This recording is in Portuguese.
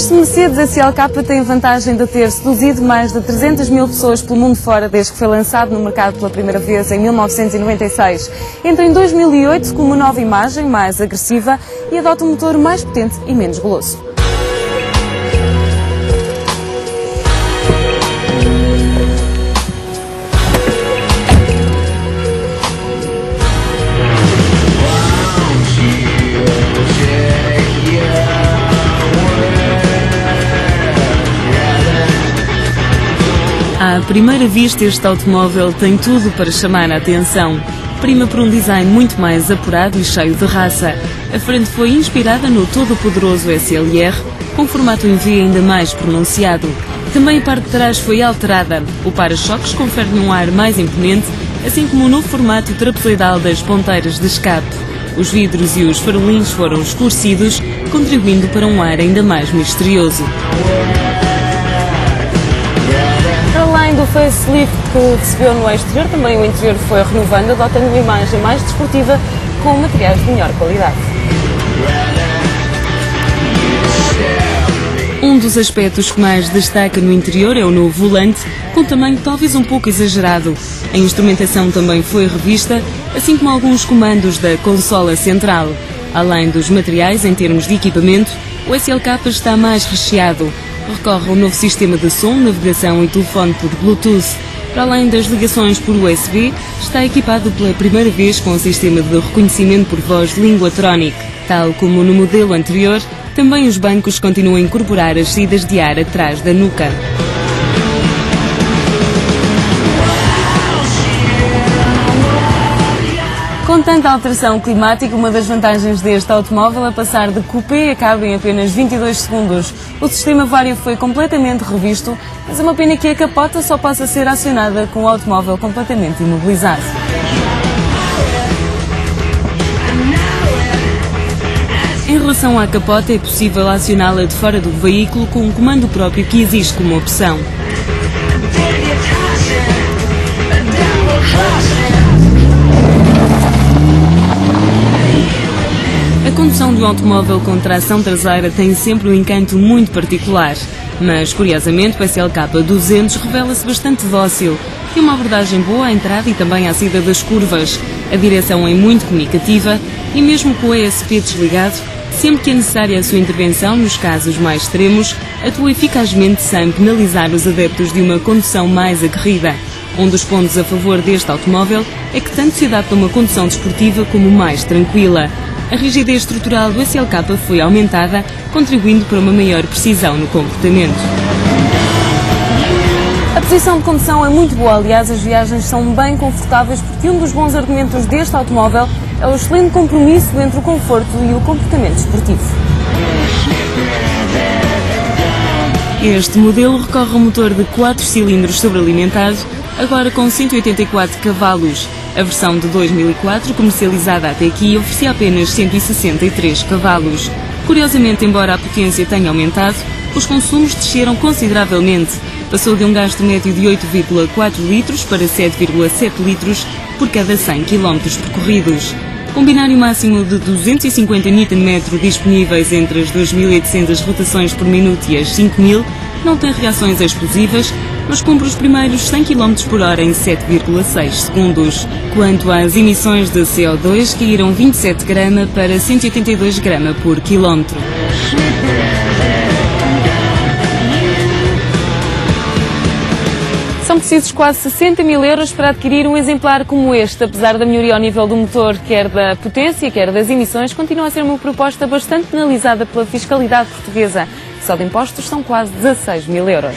Este Mercedes SLK tem a vantagem de ter seduzido mais de 300 mil pessoas pelo mundo fora desde que foi lançado no mercado pela primeira vez em 1996. Entra em 2008 com uma nova imagem mais agressiva e adota um motor mais potente e menos goloso. À primeira vista, este automóvel tem tudo para chamar a atenção. Prima por um design muito mais apurado e cheio de raça. A frente foi inspirada no todo-poderoso SLR, com formato em V ainda mais pronunciado. Também a parte de trás foi alterada. O para-choques confere-lhe um ar mais imponente, assim como o novo formato trapezoidal das ponteiras de escape. Os vidros e os farolinhos foram escurecidos, contribuindo para um ar ainda mais misterioso. Do facelift que recebeu no exterior, também o interior foi renovando, adotando uma imagem mais desportiva com materiais de melhor qualidade. Um dos aspectos que mais destaca no interior é o novo volante, com tamanho talvez um pouco exagerado. A instrumentação também foi revista, assim como alguns comandos da consola central. Além dos materiais em termos de equipamento, o SLK está mais recheado recorre ao novo sistema de som, navegação e telefone por Bluetooth. Para além das ligações por USB, está equipado pela primeira vez com o sistema de reconhecimento por voz trónica. Tal como no modelo anterior, também os bancos continuam a incorporar as saídas de ar atrás da nuca. Com tanta alteração climática, uma das vantagens deste automóvel é passar de coupé a cabo em apenas 22 segundos. O sistema vário foi completamente revisto, mas é uma pena que a capota só possa ser acionada com o automóvel completamente imobilizado. Em relação à capota, é possível acioná-la de fora do veículo com um comando próprio que existe como opção. Condução de um automóvel com tração traseira tem sempre um encanto muito particular, mas curiosamente o SLK 200 revela-se bastante dócil. Tem uma abordagem boa à entrada e também à saída das curvas. A direção é muito comunicativa e mesmo com o ESP desligado, sempre que é necessária a sua intervenção nos casos mais extremos, atua eficazmente sem penalizar os adeptos de uma condução mais aguerrida. Um dos pontos a favor deste automóvel é que tanto se adapta a uma condução desportiva como mais tranquila a rigidez estrutural do SLK foi aumentada, contribuindo para uma maior precisão no comportamento. A posição de condução é muito boa, aliás, as viagens são bem confortáveis, porque um dos bons argumentos deste automóvel é o excelente compromisso entre o conforto e o comportamento esportivo. Este modelo recorre a um motor de 4 cilindros sobrealimentado, agora com 184 cavalos. A versão de 2004, comercializada até aqui, oferecia apenas 163 cavalos. Curiosamente, embora a potência tenha aumentado, os consumos desceram consideravelmente. Passou de um gasto médio de 8,4 litros para 7,7 litros por cada 100 km percorridos. Com binário máximo de 250 Nm disponíveis entre as 2.800 rotações por minuto e as 5.000, não tem reações explosivas, mas cumpre os primeiros 100 km por hora em 7,6 segundos. Quanto às emissões de CO2, caíram 27 grama para 182 grama por quilómetro. São precisos quase 60 mil euros para adquirir um exemplar como este. Apesar da melhoria ao nível do motor, quer da potência, quer das emissões, continua a ser uma proposta bastante penalizada pela fiscalidade portuguesa. Só de impostos são quase 16 mil euros.